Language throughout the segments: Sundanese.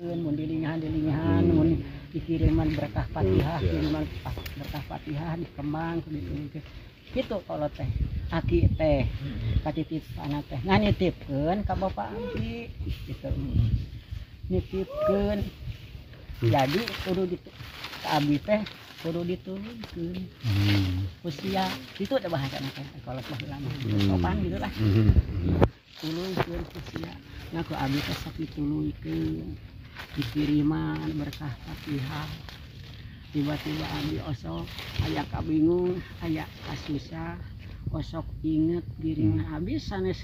mun dilingahan dilingahan mun dikiriman berkah fatihah Iya. kiriman berkah fatihah di kembang gitu gitu. Gitu kalau teh aki teh katitip anak teh. Nganitipkeun ka bapak abdi gitu. Nitipkeun. Jadi kudu di ka abdi teh kudu ditulungkeun Hmm. usia itu ada bahasa teh kalau teh lama Hmm. sopan gitu lah Hmm. tulungkeun usia. Nah ku abdi teh sok ditulungkeun dikiriman berkah Fatihah tiba-tiba Abi osok aya kabingung aya kasusah osok inget dirinya. Hmm. Habis sanes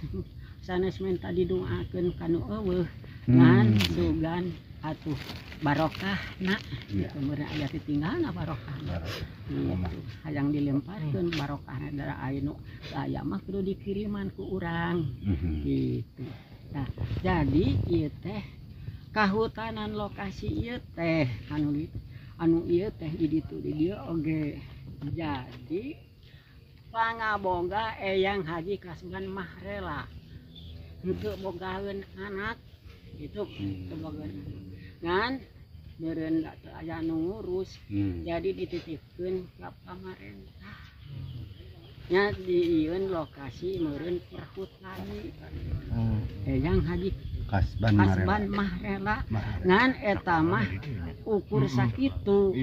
sanes minta didoakeun kanu eueuh hmm. ngan sugan atuh barokah nak yeah. kemudian aya ditinggalna barokah gitu. hayang dilemparkeun barokah dara anu aya mah kudu dikiriman ku urang. Mhm. Gitu. Nah jadi ieu teh kahutanan lokasi ieu teh anu anu ieu teh jadi di dia oge. Jadi pangaboga eyang haji kasugan mah rela. Untuk bogaun anak itu hmm. sebagai kan aya aja ngurus. Hmm. jadi dititipkan ke pemerintah nya diiun lokasi meren perhutani. Hmm. eyang haji kasban kasban mahrela ngan eta mah ukur sakitu